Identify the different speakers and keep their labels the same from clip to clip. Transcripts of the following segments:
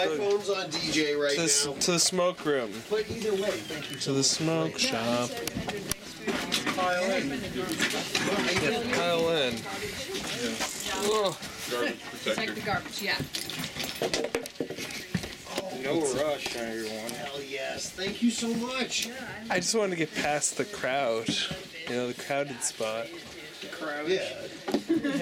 Speaker 1: My
Speaker 2: the,
Speaker 1: phone's on DJ right
Speaker 2: to, s-
Speaker 1: now.
Speaker 2: to the smoke room.
Speaker 1: But either way, thank you
Speaker 2: To
Speaker 1: so
Speaker 2: the
Speaker 1: much.
Speaker 2: smoke shop.
Speaker 1: Pile in.
Speaker 2: Yeah, pile in. Oh,
Speaker 3: Garbage
Speaker 4: Protect the garbage, yeah.
Speaker 5: No rush, everyone.
Speaker 1: Hell yes. Thank you so much.
Speaker 2: I just wanted to get past the crowd. You know, the crowded spot.
Speaker 5: Crowd. Yeah.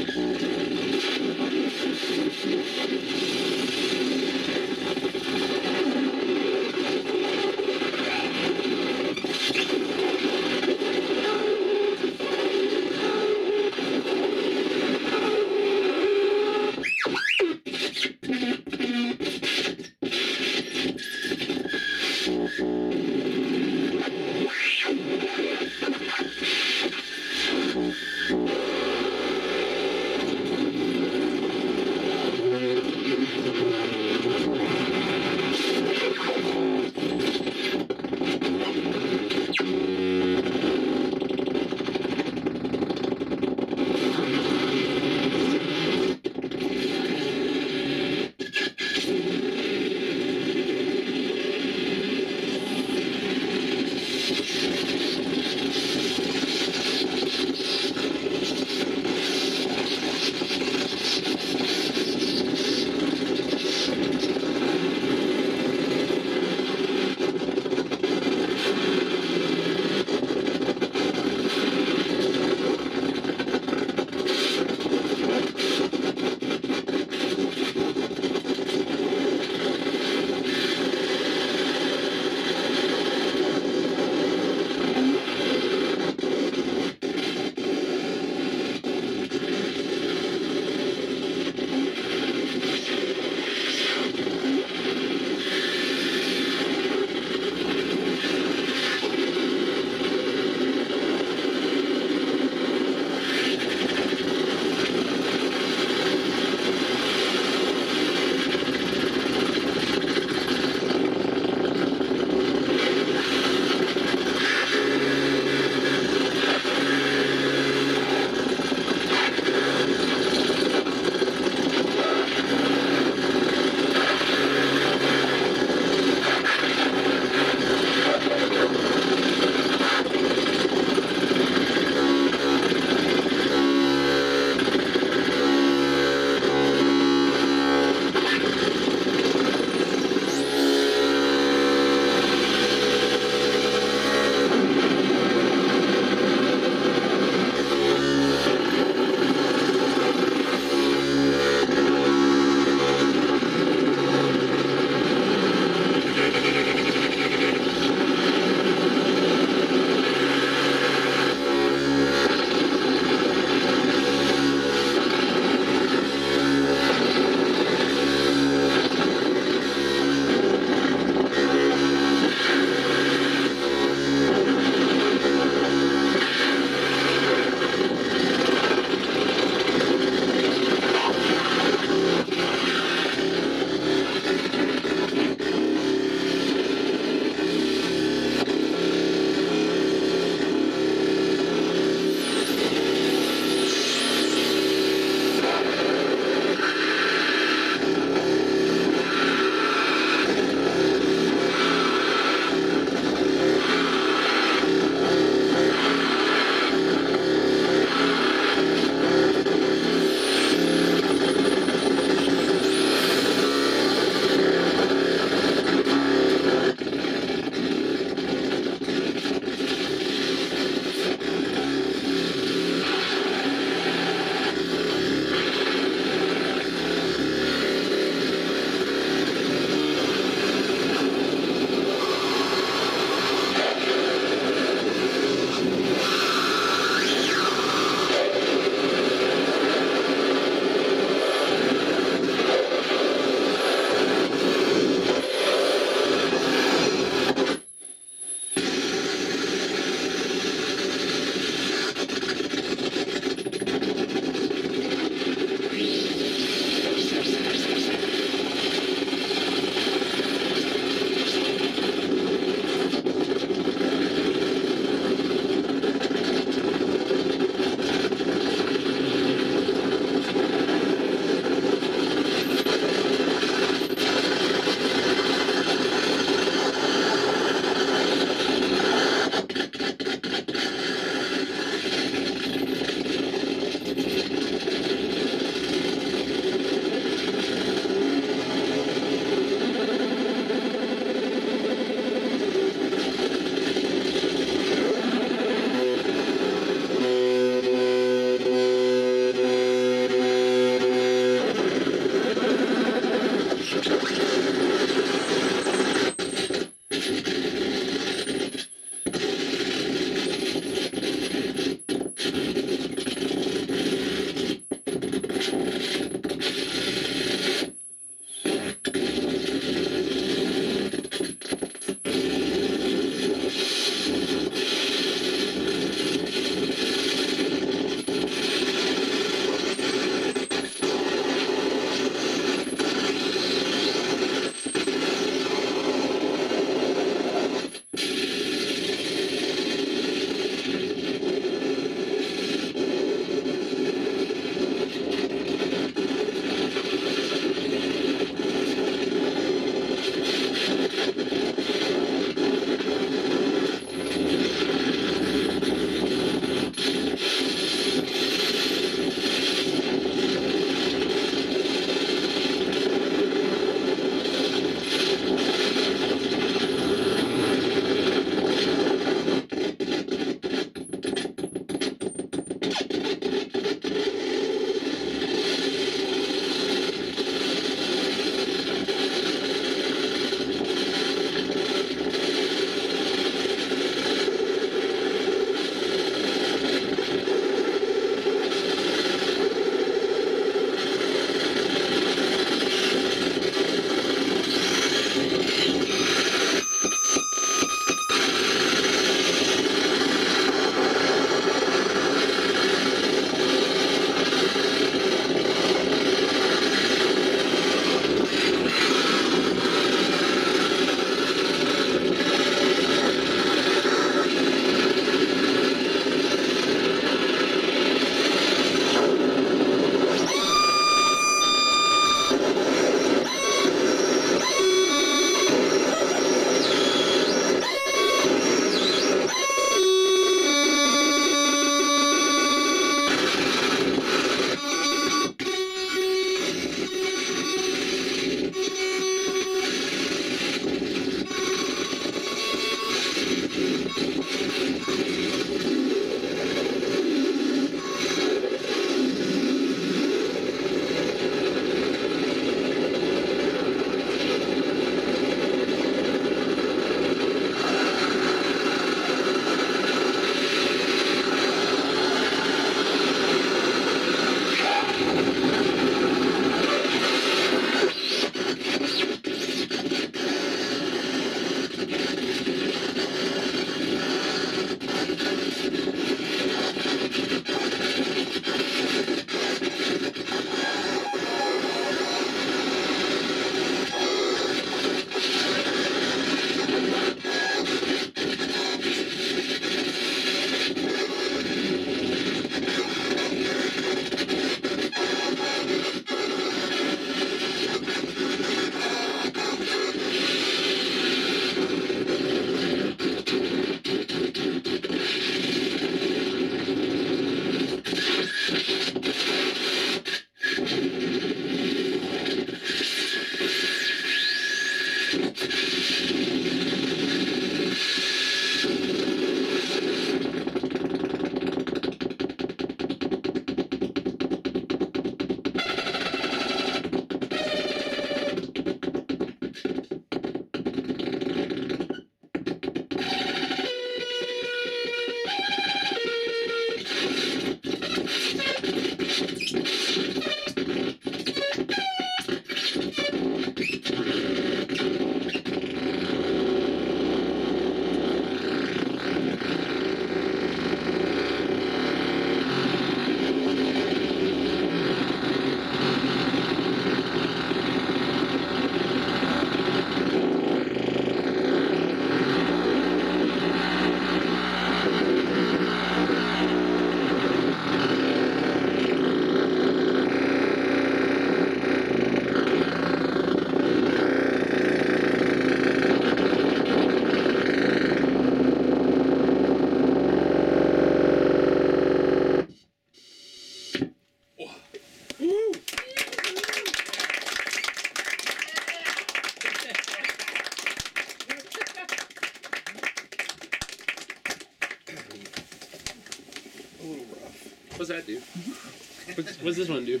Speaker 5: What's, this one do?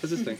Speaker 5: What's this thing?